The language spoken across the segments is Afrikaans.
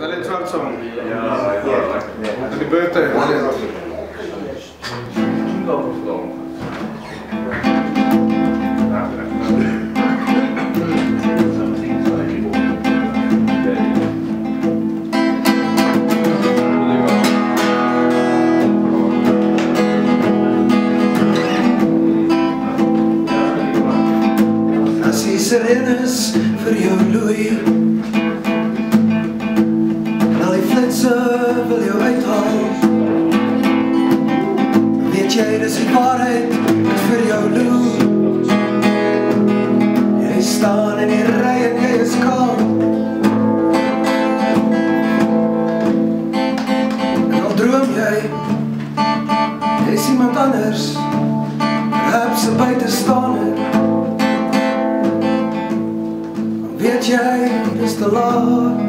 Dalej czwarcą. Ah, Happy birthday. Dzień dobry. for your Luis loei En al die flitse wil jou uithaal Weet jy, dis die waarheid wat vir jou loer. Jy staan in die rij en jy is kaal En al droom jy Jy is iemand anders. Perhaps een buitenstaander. Weet jy, dis te laat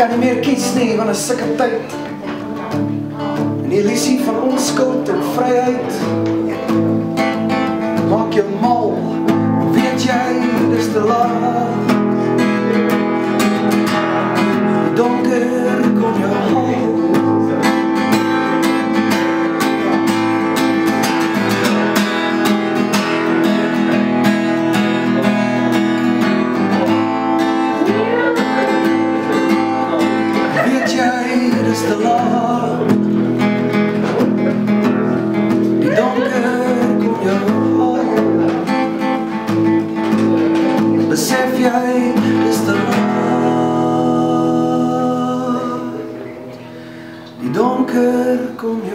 kan nie meer kies nie van een sikke tyd. En die illusie van onskuld en vryheid 그를 꾸며